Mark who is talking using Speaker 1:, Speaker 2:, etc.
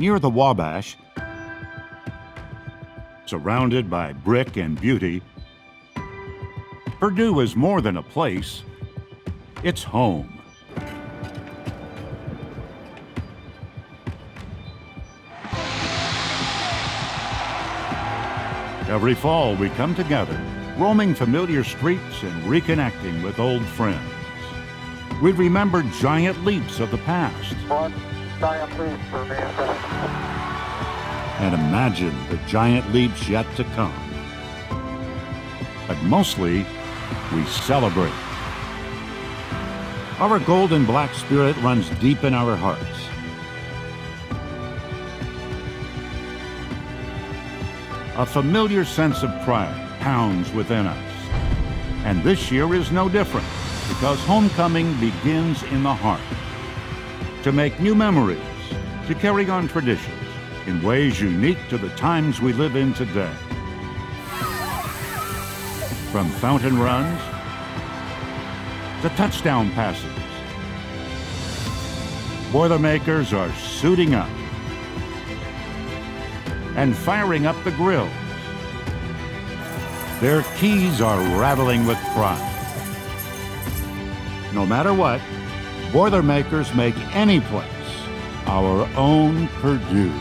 Speaker 1: Near the Wabash, surrounded by brick and beauty, Purdue is more than a place, it's home. Every fall, we come together, roaming familiar streets and reconnecting with old friends. We remember giant leaps of the past And imagine the giant leaps yet to come. But mostly, we celebrate. Our gold and black spirit runs deep in our hearts. A familiar sense of pride pounds within us. And this year is no different because homecoming begins in the heart. To make new memories, to carry on traditions in ways unique to the times we live in today. From fountain runs to touchdown passes, Boilermakers are suiting up and firing up the grills. Their keys are rattling with pride. No matter what, Boilermakers make any place our own Purdue.